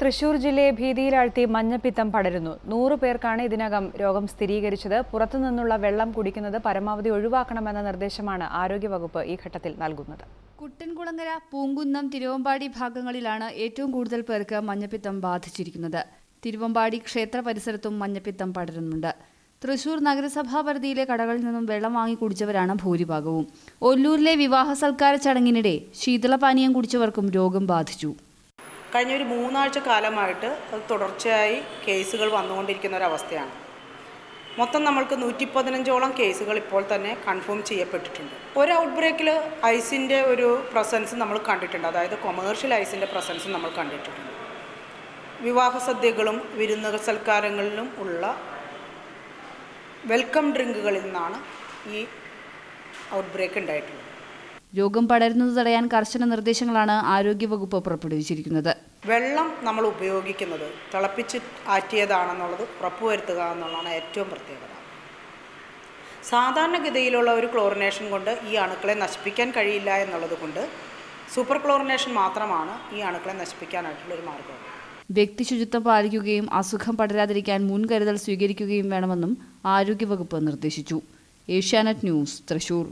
തൃശൂർ ജില്ലയെ ഭീതിയിലാഴ്ത്തി മഞ്ഞപ്പിത്തം പടരുന്നു. നൂറ് പേർക്കാണ് ഇതിനകം രോഗം സ്ഥിരീകരിച്ചത്. പുറത്തുനിന്നുള്ള വെള്ളം കുടിക്കുന്നത് പരമാവധി ഒഴിവാക്കണമെന്ന നിർദ്ദേശമാണ് ആരോഗ്യവകുപ്പ് ഈ ഘട്ടത്തിൽ നൽകുന്നത്. കുട്ടൻകുളങ്ങര പൂങ്കുന്നം തിരുവമ്പാടി ഭാഗങ്ങളിലാണ് ഏറ്റവും കൂടുതൽ പേർക്ക് മഞ്ഞപ്പിത്തം ബാധിച്ചിരിക്കുന്നത്. തിരുവമ്പാടി ക്ഷേത്ര പരിസരത്തും മഞ്ഞപ്പിത്തം പടരുന്നുണ്ട്. തൃശൂർ നഗരസഭാ പരിധിയിലെ കടകളിൽ നിന്നും വെള്ളം വാങ്ങി കുടിച്ചവരാണ് ഭൂരിഭാഗവും. ഒല്ലൂരിലെ വിവാഹ സൽക്കാര ചടങ്ങിനിടെ ശീതളപാനീയം കുടിച്ചവർക്കും രോഗം ബാധിച്ചു. കഴിഞ്ഞ ഒരു മൂന്നാഴ്ച കാലമായിട്ട് അത് തുടർച്ചയായി കേസുകൾ വന്നുകൊണ്ടിരിക്കുന്ന ഒരവസ്ഥയാണ് മൊത്തം നമ്മൾക്ക് നൂറ്റി പതിനഞ്ചോളം കേസുകൾ ഇപ്പോൾ തന്നെ കൺഫേം ചെയ്യപ്പെട്ടിട്ടുണ്ട്. ഒരു ഔട്ട് ബ്രേക്കിൽ ഐസിന്റെ ഒരു പ്രസൻസ് നമ്മൾ കണ്ടിട്ടുണ്ട്. അതായത് കൊമേഴ്ഷ്യൽ ഐസിന്റെ പ്രസൻസ് നമ്മൾ കണ്ടിട്ടുണ്ട്. വിവാഹ സദ്യകളും വിരുന്ന സൽക്കാരങ്ങളിലും ഉള്ള വെൽക്കം ഡ്രിങ്കുകളിൽ നിന്നാണ് ഈ ഔട്ട് ബ്രേക്ക് ഉണ്ടായിട്ടുള്ളത്. രോഗം പടരുന്നത് തടയാൻ കർശന നിർദ്ദേശങ്ങളാണ് ആരോഗ്യവകുപ്പ് പുറപ്പെടുവിച്ചിരിക്കുന്നത്. വെള്ളം നമ്മൾ ഉപയോഗിക്കുന്നത് തിളപ്പിച്ച് ആറ്റിയതാണെന്നുള്ളത് ഉറപ്പുവരുത്തുക എന്നുള്ളതാണ് ഏറ്റവും പ്രത്യേകത. സാധാരണഗതിയിലുള്ള ഒരു ക്ലോറിനേഷൻ കൊണ്ട് ഈ അണുക്കളെ നശിപ്പിക്കാൻ കഴിയില്ല എന്നുള്ളത് കൊണ്ട് സൂപ്പർ ക്ലോറിനേഷൻ മാത്രമാണ് ഈ അണുക്കളെ നശിപ്പിക്കാനായിട്ടുള്ള ഒരു മാർഗം. വ്യക്തി ശുചിത്വം പാലിക്കുകയും അസുഖം പടരാതിരിക്കാൻ മുൻകരുതൽ സ്വീകരിക്കുകയും വേണമെന്നും ആരോഗ്യവകുപ്പ് നിർദ്ദേശിച്ചു. ഏഷ്യാനെറ്റ് ന്യൂസ് തൃശൂർ.